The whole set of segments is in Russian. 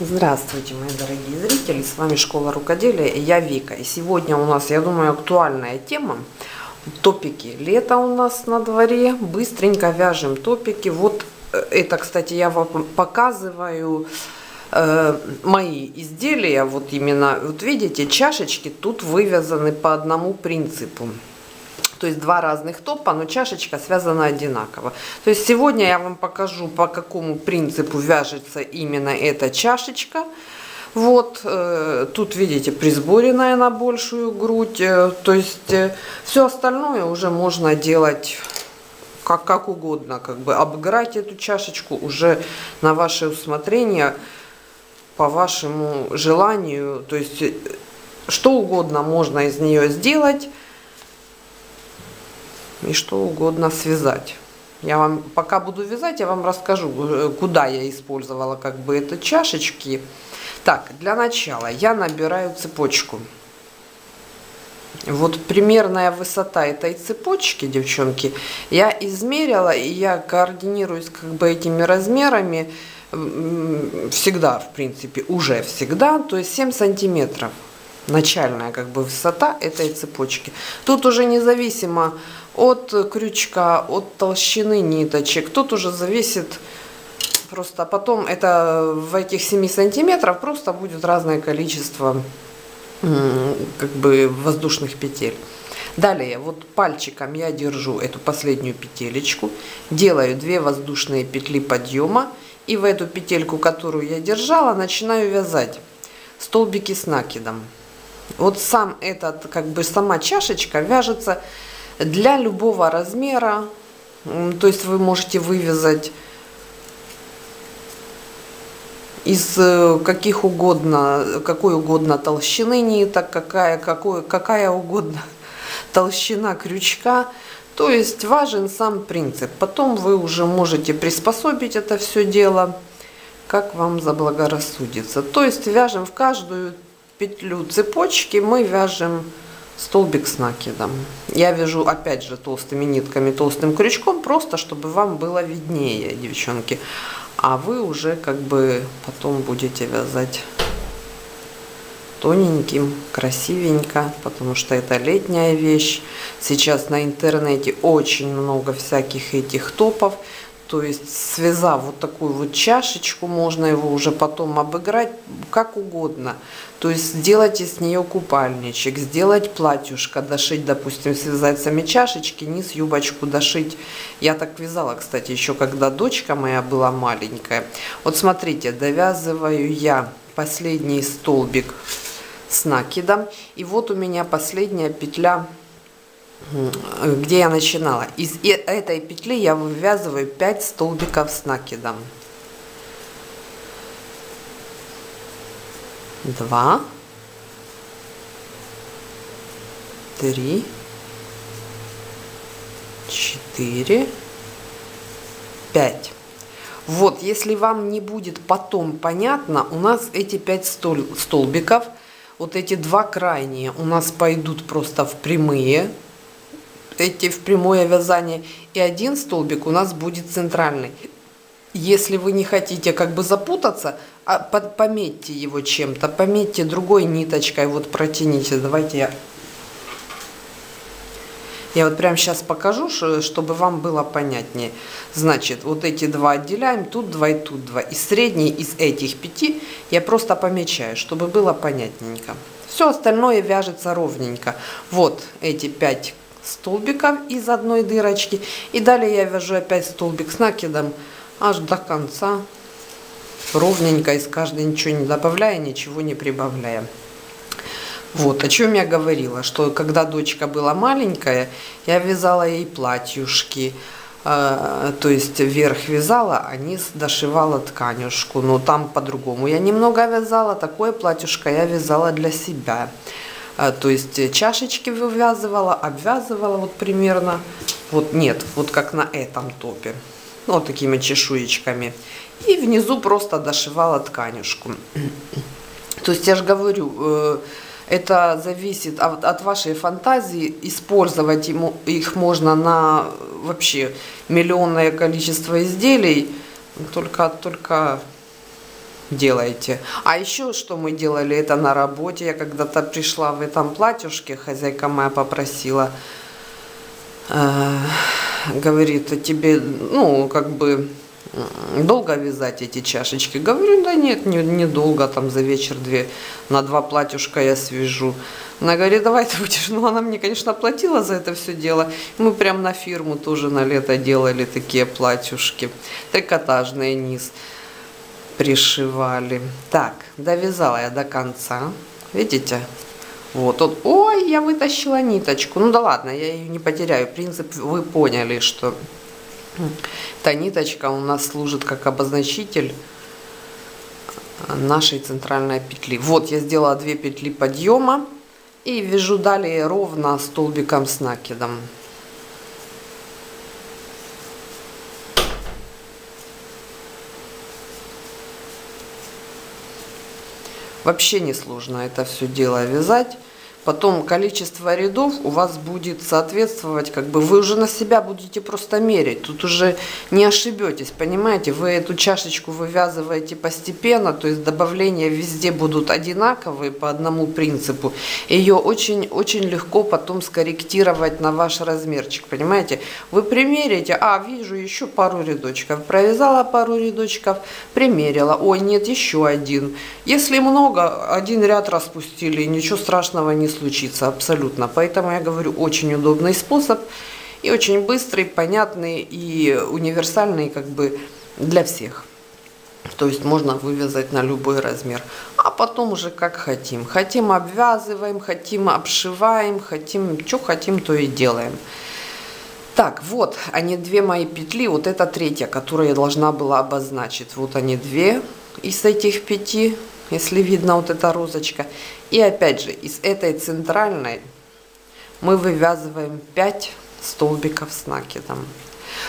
Здравствуйте, мои дорогие зрители, с вами Школа Рукоделия и я Вика. И сегодня у нас, я думаю, актуальная тема, топики. Лето у нас на дворе, быстренько вяжем топики. Вот э, это, кстати, я вам показываю э, мои изделия, вот именно, вот видите, чашечки тут вывязаны по одному принципу. То есть два разных топа, но чашечка связана одинаково. То есть сегодня я вам покажу, по какому принципу вяжется именно эта чашечка. Вот, э, тут видите, присборенная на большую грудь. Э, то есть э, все остальное уже можно делать как, как угодно. Как бы обыграть эту чашечку уже на ваше усмотрение, по вашему желанию. То есть э, что угодно можно из нее сделать и что угодно связать. Я вам, пока буду вязать, я вам расскажу, э, куда я использовала как бы это чашечки. Так, для начала я набираю цепочку. Вот примерная высота этой цепочки, девчонки, я измерила, и я координируюсь как бы этими размерами всегда, в принципе, уже всегда, то есть 7 сантиметров начальная как бы высота этой цепочки. Тут уже независимо от крючка, от толщины ниточек. Тут уже зависит просто потом это в этих 7 сантиметров просто будет разное количество как бы воздушных петель. Далее, вот пальчиком я держу эту последнюю петелечку, делаю 2 воздушные петли подъема и в эту петельку, которую я держала, начинаю вязать столбики с накидом. Вот сам этот, как бы сама чашечка вяжется для любого размера. То есть вы можете вывязать из э, каких угодно, какой угодно толщины ниток, какая, какой, какая угодно толщина крючка. То есть важен сам принцип. Потом вы уже можете приспособить это все дело, как вам заблагорассудится. То есть вяжем в каждую петлю цепочки, мы вяжем столбик с накидом. Я вяжу опять же толстыми нитками, толстым крючком, просто чтобы вам было виднее, девчонки. А вы уже как бы потом будете вязать тоненьким, красивенько, потому что это летняя вещь. Сейчас на интернете очень много всяких этих топов. То есть, связав вот такую вот чашечку, можно его уже потом обыграть как угодно. То есть, сделать из нее купальничек, сделать платьюшко, дошить, допустим, связать сами чашечки, низ юбочку дошить. Я так вязала, кстати, еще когда дочка моя была маленькая. Вот смотрите, довязываю я последний столбик с накидом. И вот у меня последняя петля где я начинала. Из этой петли я вывязываю 5 столбиков с накидом. 2 3 4 5 вот, если вам не будет потом понятно, у нас эти 5 стол столбиков, вот эти два крайние у нас пойдут просто в прямые, эти в прямое вязание, и один столбик у нас будет центральный. Если вы не хотите как бы запутаться, а под, пометьте его чем-то, пометьте другой ниточкой, вот протяните. Давайте я... Я вот прямо сейчас покажу, чтобы вам было понятнее. Значит, вот эти два отделяем, тут два и тут два. И средний из этих пяти я просто помечаю, чтобы было понятненько. Все остальное вяжется ровненько. Вот эти пять столбиков из одной дырочки. И далее я вяжу опять столбик с накидом аж до конца. Ровненько из каждой ничего не добавляя, ничего не прибавляя. Вот, о чем я говорила, что когда дочка была маленькая, я вязала ей платьюшки, э, то есть вверх вязала, а низ дошивала тканюшку, но там по-другому. Я немного вязала, такое платьюшко я вязала для себя. А, то есть э, чашечки вывязывала, обвязывала вот примерно. Вот нет, вот как на этом топе. Ну, вот такими чешуечками. И внизу просто дошивала тканюшку. То есть я же говорю, э, это зависит от, вашей фантазии. Использовать их можно на вообще миллионное количество изделий. Только, только делайте. А еще что мы делали, это на работе. Я когда-то пришла в этом платьюшке, хозяйка моя попросила, э, говорит, а тебе, ну, как бы, долго вязать эти чашечки? Говорю, да нет, не, не долго, там за вечер-две, на два платьюшка я свяжу. Она говорит, давай ты будешь. Ну, она мне, конечно, платила за это все дело. Мы прям на фирму тоже на лето делали такие платьюшки. Трикотажный низ пришивали. Так, довязала я до конца. Видите? Вот, он, ой, я вытащила ниточку. Ну да ладно, я ее не потеряю. Принцип вы поняли, что эта ниточка у нас служит как обозначитель нашей центральной петли. Вот я сделала две петли подъема и вяжу далее ровно столбиком с накидом. Вообще не сложно это все дело вязать. Потом количество рядов у вас будет соответствовать, как бы вы уже на себя будете просто мерить. Тут уже не ошибетесь, понимаете? Вы эту чашечку вывязываете постепенно, то есть добавления везде будут одинаковые по одному принципу. Ее очень-очень легко потом скорректировать на ваш размерчик, понимаете? Вы примерите, а, вижу еще пару рядочков, провязала пару рядочков, примерила, ой, нет, еще один. Если много, один ряд распустили, ничего страшного не случится абсолютно. Поэтому я говорю, очень удобный способ и очень быстрый, понятный и универсальный как бы для всех. То есть можно вывязать на любой размер. А потом уже как хотим. Хотим обвязываем, хотим обшиваем, хотим, что хотим, то и делаем. Так, вот они две мои петли. Вот это третья, которую я должна была обозначить. Вот они две из этих пяти если видно вот эта розочка. И опять же, из этой центральной мы вывязываем 5 столбиков с накидом.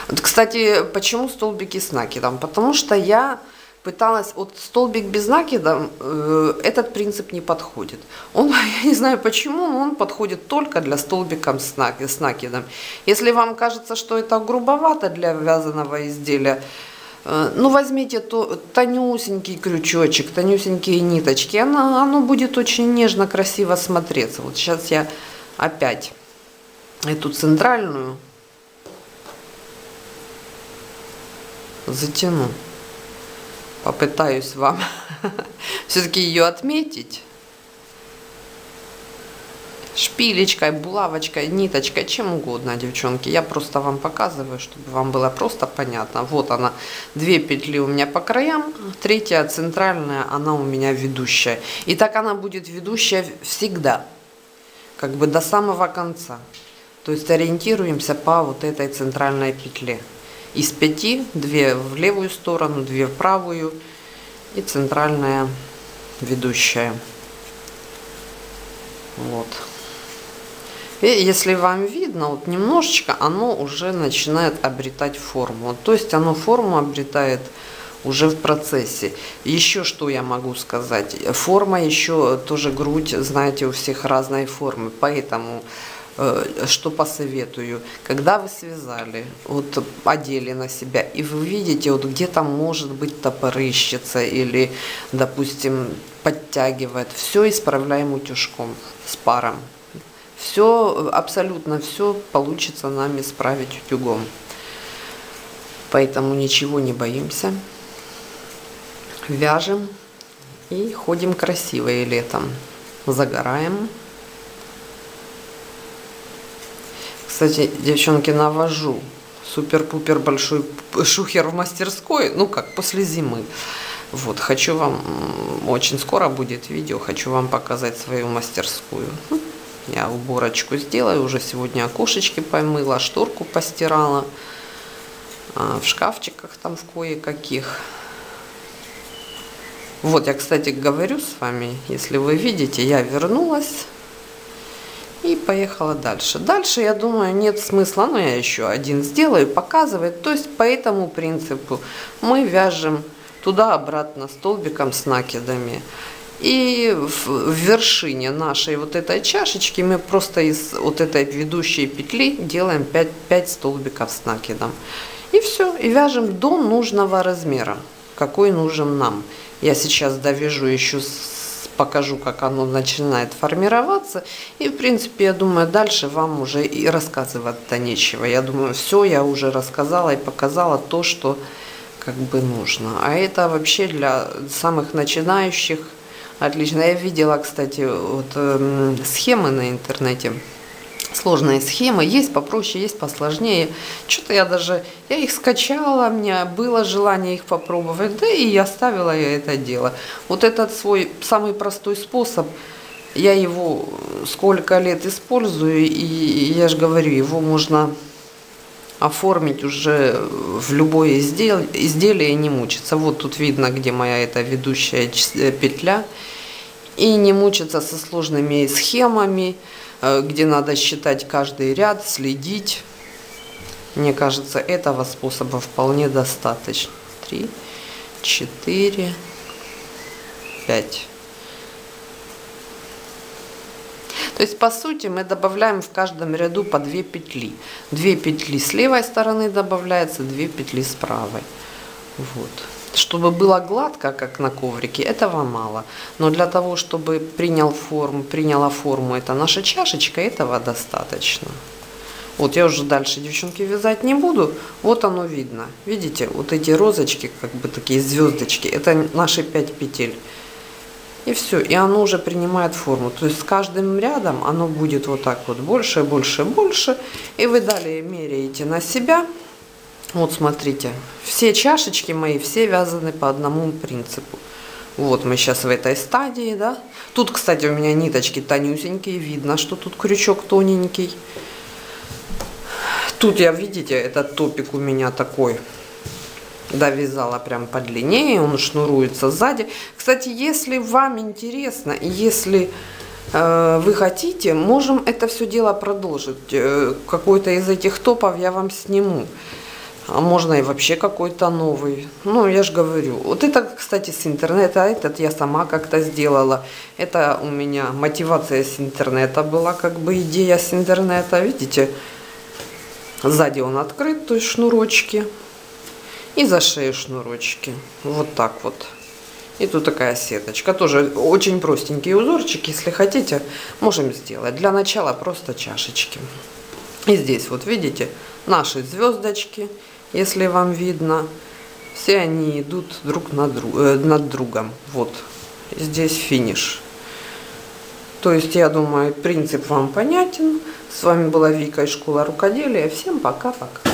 Вот, кстати, почему столбики с накидом? Потому что я пыталась, вот столбик без накида, э, этот принцип не подходит. Он, я не знаю почему, но он подходит только для столбиков с, с накидом. Если вам кажется, что это грубовато для вязаного изделия, ну, возьмите то, тонюсенький крючочек, тонюсенькие ниточки. Оно, оно будет очень нежно, красиво смотреться. Вот сейчас я опять эту центральную затяну. Попытаюсь вам все-таки ее отметить шпилечкой, булавочкой, ниточкой, чем угодно, девчонки. Я просто вам показываю, чтобы вам было просто понятно. Вот она, две петли у меня по краям, третья центральная, она у меня ведущая. И так она будет ведущая всегда, как бы до самого конца. То есть ориентируемся по вот этой центральной петле. Из пяти, две в левую сторону, две в правую и центральная ведущая. Вот. И если вам видно, вот немножечко оно уже начинает обретать форму. То есть оно форму обретает уже в процессе. Еще что я могу сказать. Форма еще тоже грудь, знаете, у всех разной формы. Поэтому э, что посоветую, когда вы связали, вот одели на себя, и вы видите, вот где-то может быть топорыщица или, допустим, подтягивает, все исправляем утюжком с паром все, абсолютно все получится нами справить утюгом. Поэтому ничего не боимся. Вяжем и ходим красивые летом. Загораем. Кстати, девчонки, навожу супер-пупер большой шухер в мастерской, ну как, после зимы. Вот, хочу вам, очень скоро будет видео, хочу вам показать свою мастерскую. Я уборочку сделаю. Уже сегодня окошечки помыла, шторку постирала. А, в шкафчиках там в кое-каких. Вот, я, кстати, говорю с вами, если вы видите, я вернулась и поехала дальше. Дальше, я думаю, нет смысла, но я еще один сделаю, показывает. То есть по этому принципу мы вяжем туда-обратно столбиком с накидами. И в вершине нашей вот этой чашечки мы просто из вот этой ведущей петли делаем 5, 5 столбиков с накидом. И все, и вяжем до нужного размера. какой нужен нам. Я сейчас довяжу еще покажу, как оно начинает формироваться. И, в принципе, я думаю, дальше вам уже и рассказывать-то нечего. Я думаю, все я уже рассказала и показала то, что как бы нужно. А это вообще для самых начинающих отлично. Я видела, кстати, вот э, схемы на интернете сложные схемы. Есть попроще, есть посложнее. Что-то я даже, я их скачала, у меня было желание их попробовать, да и я оставила я это дело. Вот этот свой самый простой способ, я его сколько лет использую, и я же говорю, его можно оформить уже в любое изделие, и не мучиться. Вот тут видно, где моя эта ведущая э, петля. И не мучиться со сложными схемами, Э, где надо считать каждый ряд, следить. Мне кажется, этого способа вполне достаточно. Три, четыре, пять. То есть, по сути, мы добавляем в каждом ряду по две петли. Две петли с левой стороны добавляется, две петли с правой. Вот. Чтобы было гладко, как на коврике, этого мало. Но для того, чтобы принял форму, приняла форму эта наша чашечка, этого достаточно. Вот я уже дальше, девчонки, вязать не буду. Вот оно видно. Видите, вот эти розочки, как бы такие звездочки, это наши 5 петель. И все, и оно уже принимает форму. То есть с каждым рядом оно будет вот так вот больше, больше, больше. И вы далее меряете на себя. Вот смотрите, все чашечки мои, все вязаны по одному принципу. Вот мы сейчас в этой стадии, да. Тут, кстати, у меня ниточки тонюсенькие, видно, что тут крючок тоненький. Тут я, видите, этот топик у меня такой, довязала прям подлиннее, он шнуруется сзади. Кстати, если вам интересно, если э, вы хотите, можем это все дело продолжить. Э, Какой-то из этих топов я вам сниму а можно и вообще какой-то новый. Ну, я же говорю. Вот это, кстати, с интернета, а этот я сама как-то сделала. Это у меня мотивация с интернета была, как бы идея с интернета. Видите, сзади он открыт, то есть шнурочки. И за шею шнурочки. Вот так вот. И тут такая сеточка. Тоже очень простенький узорчик. Если хотите, можем сделать. Для начала просто чашечки. И здесь вот видите наши звездочки если вам видно, все они идут друг над, друг, э, над другом. Вот, здесь финиш. То есть, я думаю, принцип вам понятен. С вами была Вика из школы рукоделия. Всем пока-пока.